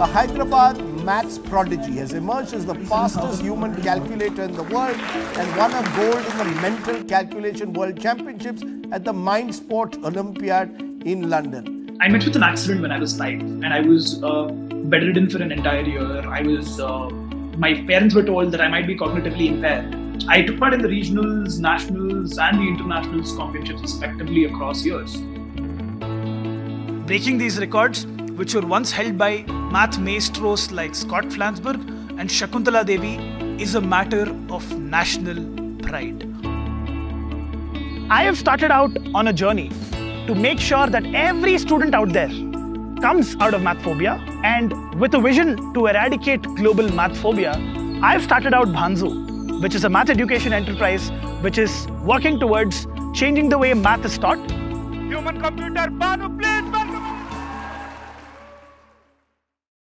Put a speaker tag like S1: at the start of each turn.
S1: a Hyderabad maths prodigy, has emerged as the fastest human calculator in the world and won a gold in the Mental Calculation World Championships at the Mind Sport Olympiad in London.
S2: I met with an accident when I was five, and I was uh, bedridden for an entire year. I was, uh, my parents were told that I might be cognitively impaired. I took part in the regionals, nationals, and the internationals championships respectively across years.
S3: Breaking these records, which were once held by math maestros like Scott Flansburg and Shakuntala Devi, is a matter of national pride. I have started out on a journey to make sure that every student out there comes out of math phobia and with a vision to eradicate global math phobia, I've started out Bhanzu, which is a math education enterprise which is working towards changing the way math is taught.
S4: Human computer, Bhanu, please,